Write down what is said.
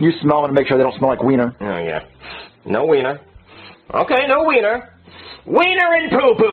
You smell them to make sure they don't smell like wiener? Oh, yeah. No wiener. Okay, no wiener. Wiener and poo-poo.